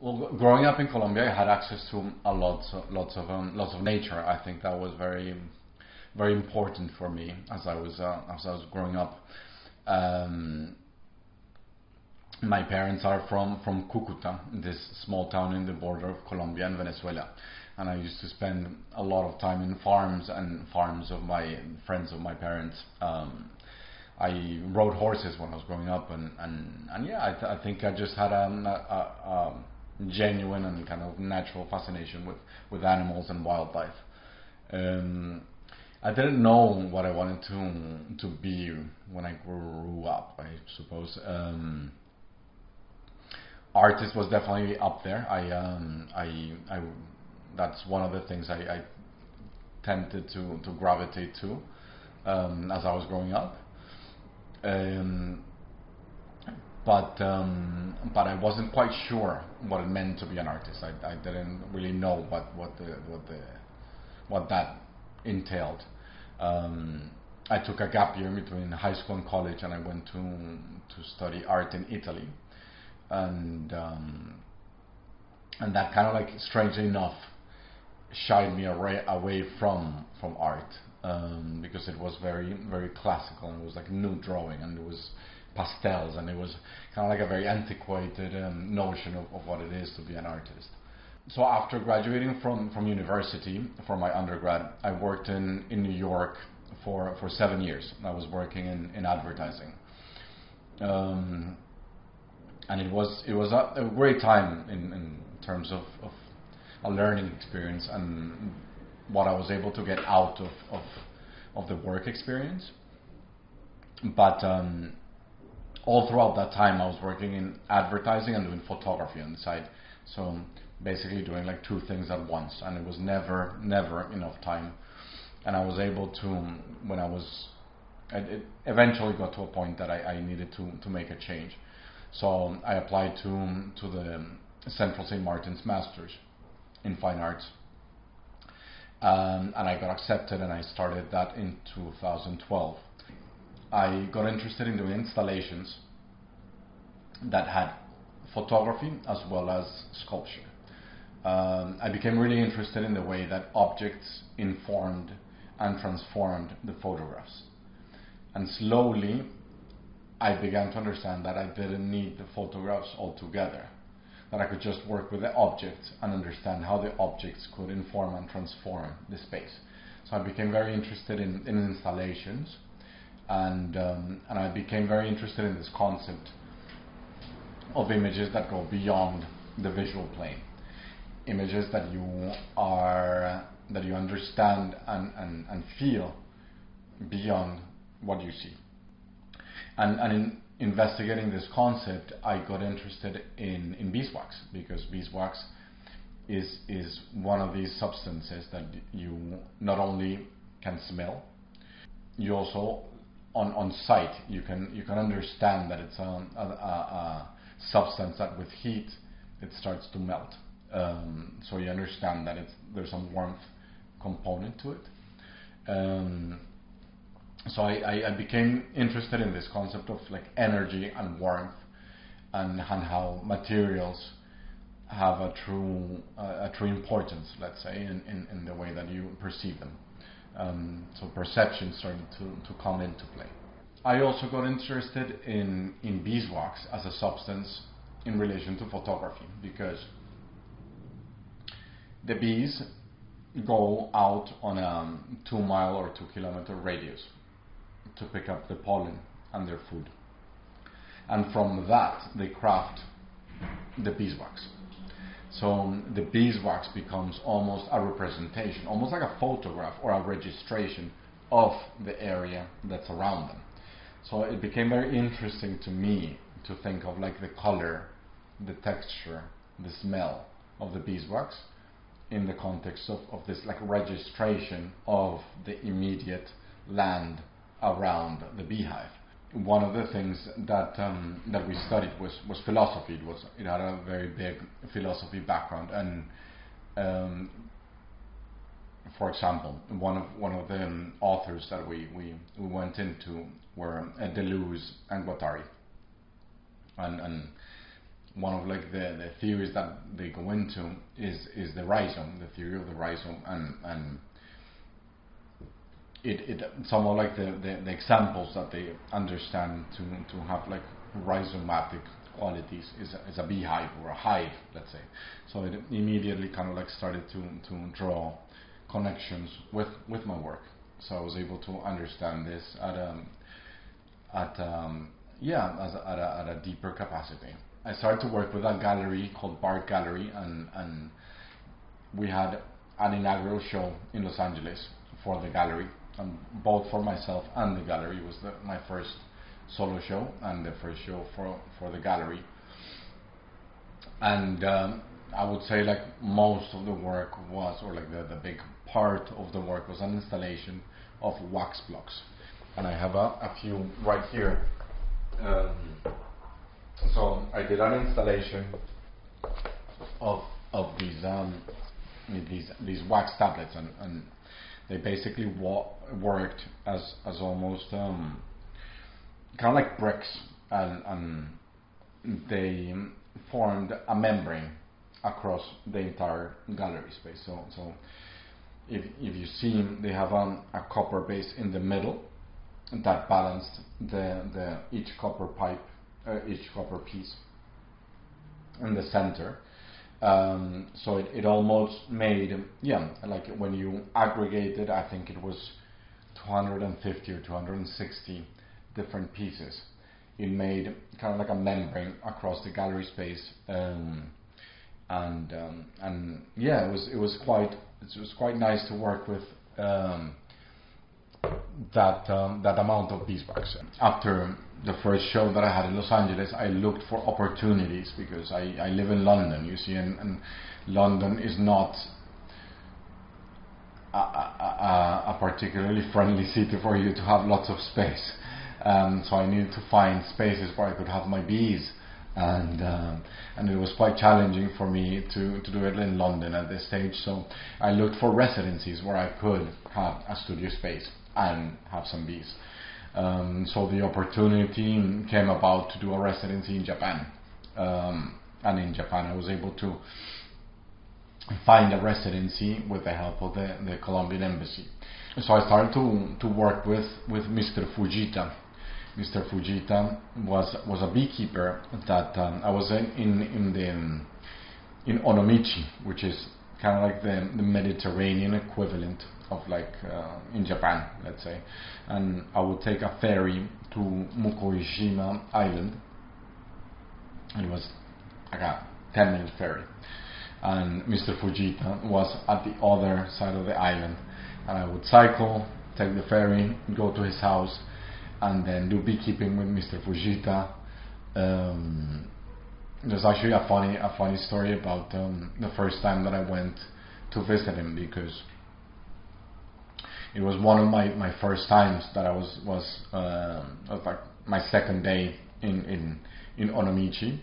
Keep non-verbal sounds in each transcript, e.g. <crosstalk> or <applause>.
Well, growing up in Colombia, I had access to a lot, lots of um, lots of nature. I think that was very, very important for me as I was uh, as I was growing up. Um, my parents are from from Cucuta, this small town in the border of Colombia and Venezuela, and I used to spend a lot of time in farms and farms of my friends of my parents. Um, I rode horses when I was growing up, and and, and yeah, I, th- I think I just had a, a, a genuine and kind of natural fascination with with animals and wildlife. Um, I didn't know what I wanted to to be when I grew up. I suppose um, artist was definitely up there. I um, I I that's one of the things I, I tended to to gravitate to um, as I was growing up. Um, but um, but I wasn't quite sure what it meant to be an artist. I, I didn't really know what what the what the what that entailed. Um, I took a gap year between high school and college, and I went to to study art in Italy, and um, and that kind of like strangely enough shied me away away from from art um, because it was very very classical and it was like new drawing and it was pastels and it was kind of like a very antiquated um, notion of, of what it is to be an artist. So after graduating from, from university for my undergrad, I worked in, in New York for, for seven years. I was working in, in advertising. Um, and it was it was a, a great time in, in terms of, of a learning experience and what I was able to get out of, of, of the work experience. But um, all throughout that time, I was working in advertising and doing photography on the side. So basically doing like two things at once, and it was never, never enough time. And I was able to, when I was, it eventually got to a point that I, I needed to, to make a change. So I applied to to the Central St. Martin's Masters in Fine Arts, um, and I got accepted, and I started that in 2012. I got interested in doing installations that had photography as well as sculpture. Um, I became really interested in the way that objects informed and transformed the photographs. And slowly, I began to understand that I didn't need the photographs altogether, that I could just work with the objects and understand how the objects could inform and transform the space. So I became very interested in, in installations and um, and I became very interested in this concept of images that go beyond the visual plane, images that you are that you understand and, and, and feel beyond what you see. And and in investigating this concept, I got interested in, in beeswax because beeswax is is one of these substances that you not only can smell, you also on, on site, you can you can understand that it's a, a, a substance that with heat it starts to melt. Um, so you understand that it's there's some warmth component to it. Um, so I, I, I, became interested in this concept of like energy and warmth, and, and how materials have a true uh, a true importance, let's say, in, in, in the way that you perceive them. Um, so perception started to, to come into play. I also got interested in, in beeswax as a substance in relation to photography because the bees go out on a two mile or two kilometer radius to pick up the pollen and their food. And from that, they craft the beeswax. So the beeswax becomes almost a representation, almost like a photograph or a registration of the area that's around them. So it became very interesting to me to think of like the color, the texture, the smell of the beeswax in the context of, of this like registration of the immediate land around the beehive one of the things that um, that we studied was was philosophy. It was it had a very big philosophy background, and um, for example, one of one of the um, authors that we, we, we went into were uh, Deleuze and Guattari, and, and one of like the, the theories that they go into is is the rhizome, the theory of the rhizome, and and it it somewhat like the, the, the examples that they understand to to have like rhizomatic qualities is a, is a beehive or a hive, let's say. So it immediately kind of like started to to draw connections with with my work. So I was able to understand this at a at um, yeah as a, at, a, at a deeper capacity. I started to work with a gallery called Bart Gallery, and and we had an inaugural show in Los Angeles for the gallery, and both for myself and the gallery. It was the, my first solo show and the first show for for the gallery. And um, I would say like most of the work was, or like the, the big part of the work was an installation of wax blocks. And I have a, a few right here. Um, so I did an installation of of these um, these these wax tablets, and, and they basically wa- worked as as almost um, kind of like bricks, and, and they formed a membrane across the entire gallery space. So so if if you see, they have um, a copper base in the middle that balanced the the each copper pipe uh, each copper piece in the center. Um, so it, it almost made, yeah, like when you aggregated, I think it was 250 or 260 different pieces. It made kind of like a membrane across the gallery space, um, and um, and yeah, it was it was quite it was quite nice to work with um, that um, that amount of beeswax. After the first show that I had in Los Angeles, I looked for opportunities because I, I live in London, you see, and, and London is not a, a, a, particularly friendly city for you to have lots of space. Um, so I needed to find spaces where I could have my bees, and um, and it was quite challenging for me to, to do it in London at this stage. So I looked for residencies where I could have a studio space and have some bees. Um, so the opportunity came about to do a residency in Japan. Um, and in Japan, I was able to find a residency with the help of the, the Colombian embassy. So I started to, to work with, with Mr. Fujita. Mr. Fujita was was a beekeeper that um, I was in in, in the in Onomichi, which is kind of like the, the Mediterranean equivalent of like uh, in Japan, let's say, and I would take a ferry to Mukaishima Island, and it was like a 10 minute ferry, and Mr. Fujita was at the other side of the island, and I would cycle, take the ferry, go to his house, and then do beekeeping with Mr. Fujita. Um, there's actually a funny a funny story about um, the first time that I went to visit him because it was one of my, my first times that I was was uh, like my second day in in in Onomichi,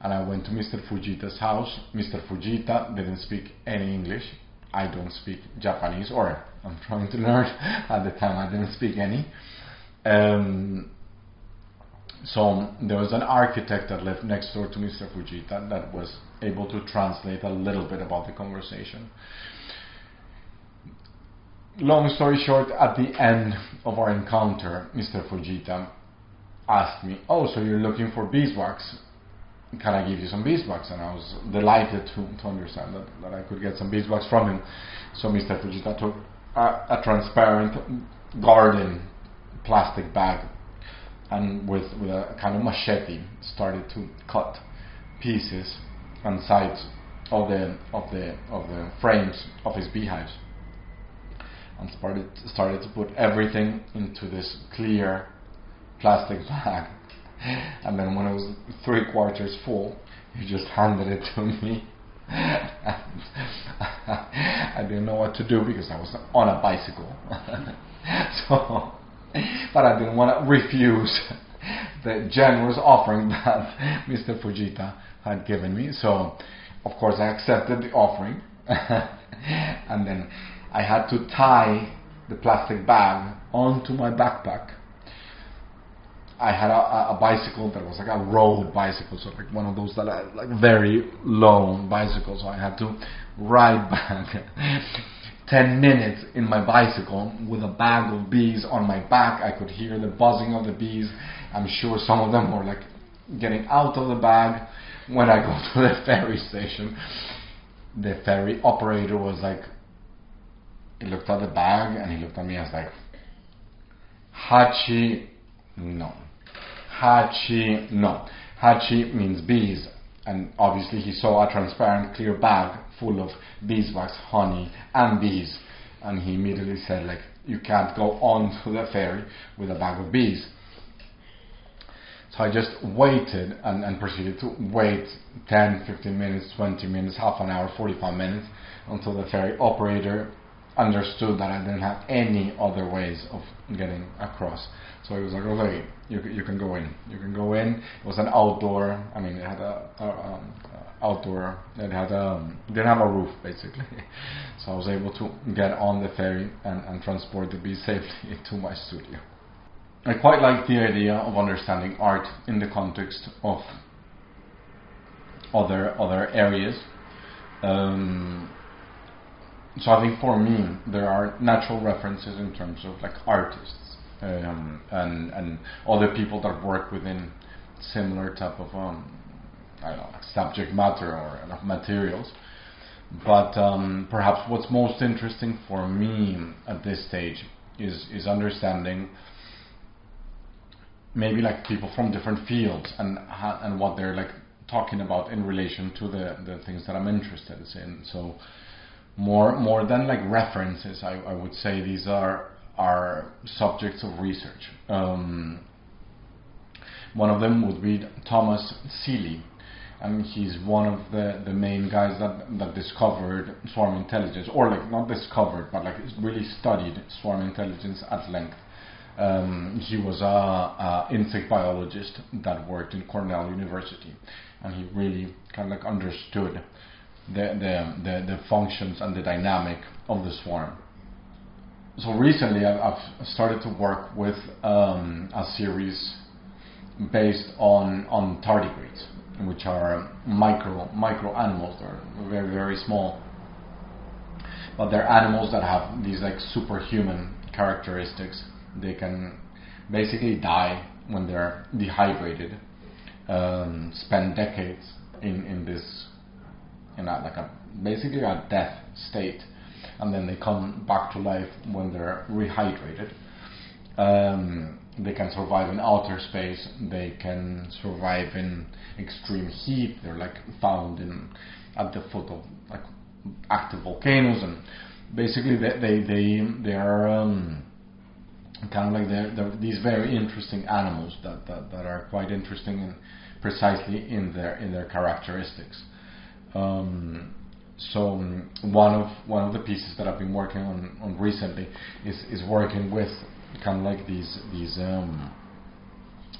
and I went to Mr. Fujita's house. Mr. Fujita didn't speak any English. I don't speak Japanese, or I'm trying to learn. <laughs> At the time, I didn't speak any. Um, so there was an architect that lived next door to Mr. Fujita that was able to translate a little bit about the conversation long story short, at the end of our encounter, Mr. Fujita asked me, Oh, so you're looking for beeswax? Can I give you some beeswax? And I was delighted to, to understand that, that I could get some beeswax from him. So Mr. Fujita took a, a transparent garden plastic bag and with, with a kind of machete started to cut pieces and sides of the of the of the frames of his beehives and started started to put everything into this clear plastic bag. <laughs> And then when it was three quarters full, he just handed it to me. <laughs> and I didn't know what to do because I was on a bicycle. <laughs> so, <laughs> but I didn't want to refuse <laughs> the generous offering <laughs> that Mr. Fujita had given me. So, of course, I accepted the offering. and then I had to tie the plastic bag onto my backpack I had a, a bicycle that was like a road bicycle, so like one of those that are like very long bicycles. So I had to ride back 10 minutes in my bicycle with a bag of bees on my back. I could hear the buzzing of the bees. I'm sure some of them were like getting out of the bag when I got <laughs> to the ferry station. The ferry operator was like, he looked at the bag and he looked at me and was like, Hachi, no. Hachi, no. Hachi means bees, and obviously he saw a transparent clear bag full of beeswax, honey, and bees, and he immediately said, like, you can't go on to the ferry with a bag of bees. So I just waited and, and proceeded to wait 10, 15 minutes, 20 minutes, half an hour, 45 minutes until the ferry operator understood that I didn't have any other ways of getting across. So he was like, okay, you, you can go in. You can go in. It was an outdoor, I mean, it had a, a um, outdoor, it had a, um, didn't have a roof basically. <laughs> so I was able to get on the ferry and, and transport the bees <laughs> safely into my studio. I quite like the idea of understanding art in the context of other other areas. Um, so I think for me there are natural references in terms of like artists um, and and other people that work within similar type of um, know subject matter or materials. But um, perhaps what's most interesting for me at this stage is is understanding maybe like people from different fields and and what they're like talking about in relation to the the things that I'm interested in. So more more than like references, I, I would say these are are subjects of research. Um, one of them would be Thomas Seeley, and he's one of the, the main guys that, that discovered swarm intelligence, or like not discovered, but like really studied swarm intelligence at length. Um, he was a, a, insect biologist that worked in Cornell University, and he really kind of like understood the, the, the, the functions and the dynamic of the swarm. So recently I've started to work with um, a series based on, on tardigrades, which are micro, micro animals. They're very, very small. But they're animals that have these like superhuman characteristics. They can basically die when they're dehydrated, um, spend decades in, in this in a, like a basically a death state, and then they come back to life when they're rehydrated. Um, they can survive in outer space. They can survive in extreme heat. They're like found in at the foot of like active volcanoes, and basically they they they, they are. Um, kind of like they're, they're, these very interesting animals that, that, that are quite interesting precisely in their in their characteristics. Um, so um, one of one of the pieces that I've been working on, on recently is, is working with kind of like these these um,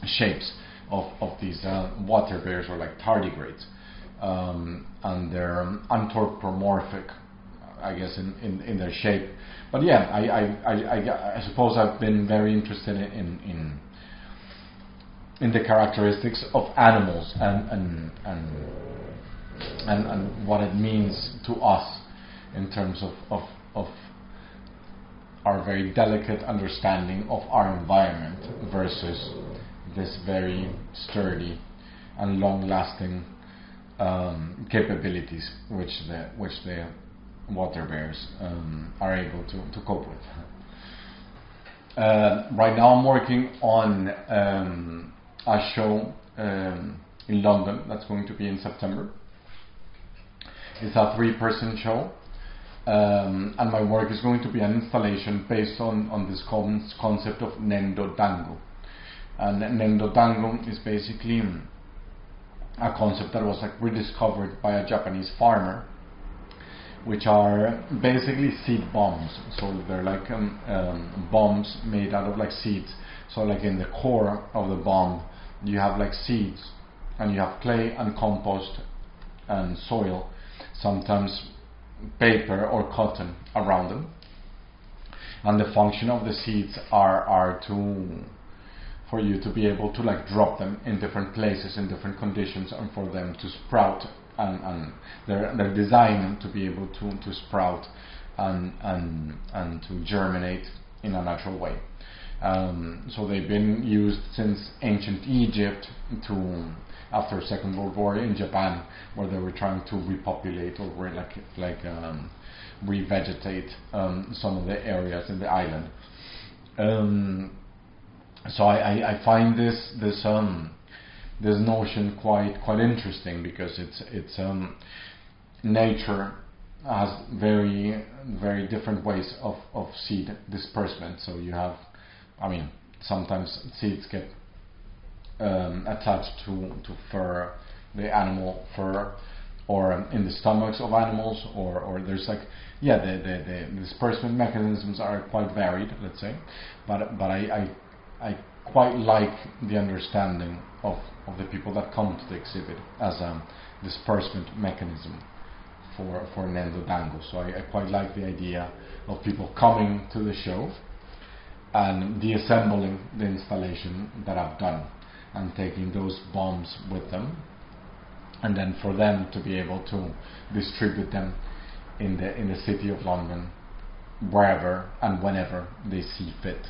shapes of, of these uh, water bears or like tardigrades, um, and they're um, anthropomorphic, I guess in, in, in their shape. But yeah, I, I, I, I, suppose I've been very interested in, in in the characteristics of animals and and, and and, and what it means to us in terms of, of, of our very delicate understanding of our environment versus this very sturdy and long-lasting um, capabilities which the which the water bears um, are able to, to cope with. Uh, right now, I'm working on um, a show um, in London that's going to be in September. It's a three-person show, um, and my work is going to be an installation based on, on this con- concept of Nendo Dango. And Nendo Dango is basically a concept that was like rediscovered by a Japanese farmer, which are basically seed bombs. So they're like um, um, bombs made out of like seeds. So like in the core of the bomb, you have like seeds, and you have clay and compost and soil, sometimes paper or cotton around them. And the function of the seeds are, are to, for you to be able to like drop them in different places in different conditions and for them to sprout and, and they're, they're designed to be able to, to sprout and, and, and to germinate in a natural way. Um, so they've been used since ancient Egypt to after Second World War in Japan, where they were trying to repopulate or re- like like um, revegetate um, some of the areas in the island. Um, so I, I, I, find this this um, this notion quite quite interesting because it's it's um, nature has very very different ways of, of seed disbursement. So you have, I mean, sometimes seeds get um, attached to to fur, the animal fur, or in the stomachs of animals, or or there's like yeah the the, the disbursement mechanisms are quite varied, let's say, but but I I, I quite like the understanding of, of the people that come to the exhibit as a disbursement mechanism for, for Nendo Dango. So I, I quite like the idea of people coming to the show and deassembling the installation that I've done and taking those bombs with them and then for them to be able to distribute them in the in the city of London wherever and whenever they see fit.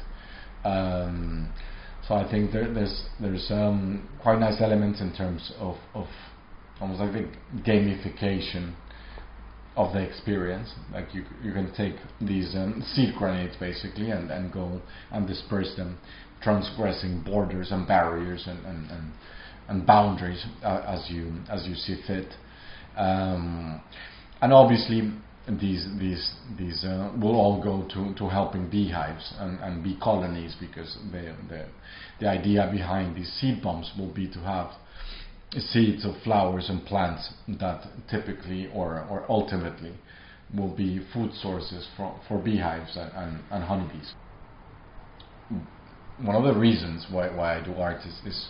Um, so I think there, there's there's um, quite nice elements in terms of, of almost like the gamification of the experience. Like you you can take these um, seed grenades basically and, and go and disperse them, transgressing borders and barriers and and, and, and boundaries uh, as you as you see fit. Um, and obviously these these these uh, will all go to, to helping beehives and, and bee colonies because the, the the idea behind these seed bombs will be to have seeds of flowers and plants that typically or or ultimately will be food sources for, for beehives and, and, and honeybees. One of the reasons why, why I do art is, is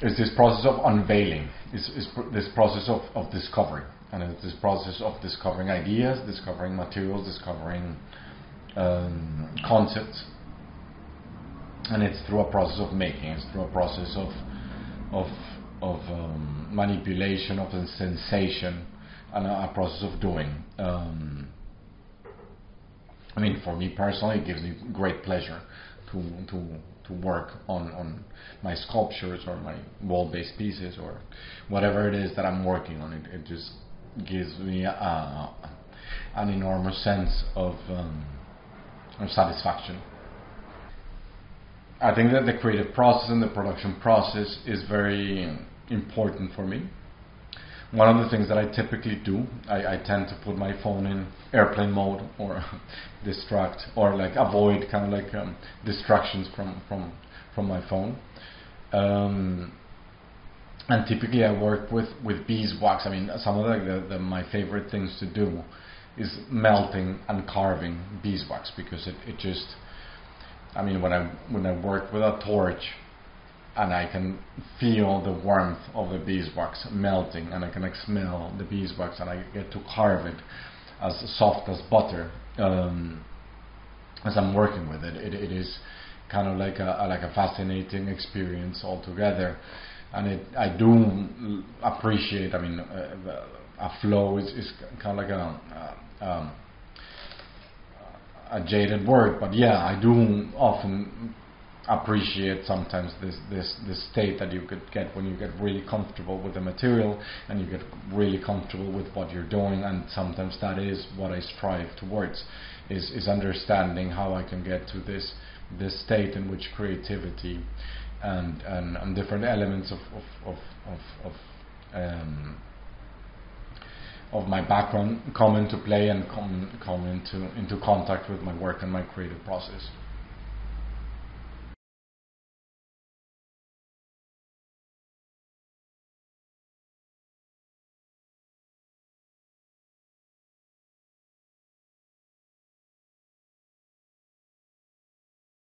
is this process of unveiling, is, is pr- this process of, of discovery and it's this process of discovering ideas, discovering materials, discovering um, concepts, and it's through a process of making. It's through a process of of of um, manipulation of sensation and a, a process of doing. Um, I mean, for me personally, it gives me great pleasure to to to work on on my sculptures or my wall-based pieces or whatever it is that I'm working on. It, it just gives me an enormous sense of, um, of satisfaction. I think that the creative process and the production process is very important for me. One of the things that I typically do, I, I tend to put my phone in airplane mode or <laughs> distract or like avoid kind of like um, distractions from from from my phone. Um, and typically I work with with beeswax. I mean, some of the, the, the, my favorite things to do is melting and carving beeswax because it, it just, I mean, when I when I work with a torch and I can feel the warmth of the beeswax melting and I can smell the beeswax and I get to carve it as soft as butter um, as I'm working with it. It, it is kind of like a, a like a fascinating experience altogether and it, I do appreciate. I mean, uh, a flow is, is kind of like a, uh, um, a jaded word, but yeah, I do often appreciate sometimes this this this state that you could get when you get really comfortable with the material and you get really comfortable with what you're doing and sometimes that is what I strive towards is is understanding how I can get to this this state in which creativity and, and, and different elements of, of, of, of, of um, of my background come into play and come come into into contact with my work and my creative process.